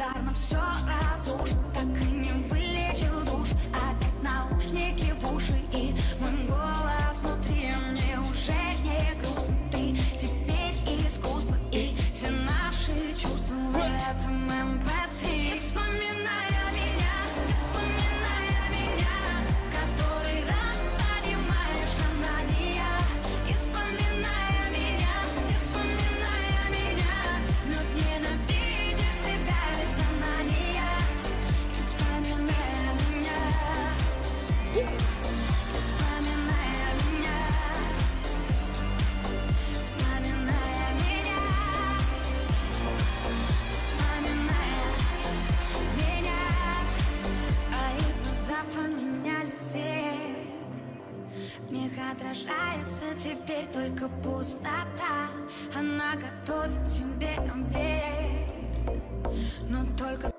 бездарно все разрушил Так и не вылечил душ. Опять наушники в уши И мой голос внутри. Мне уже не грустно Ты теперь искусство И все наши чувства. В этом эмпатии них отражается теперь только пустота. Она готовит тебе обед Но только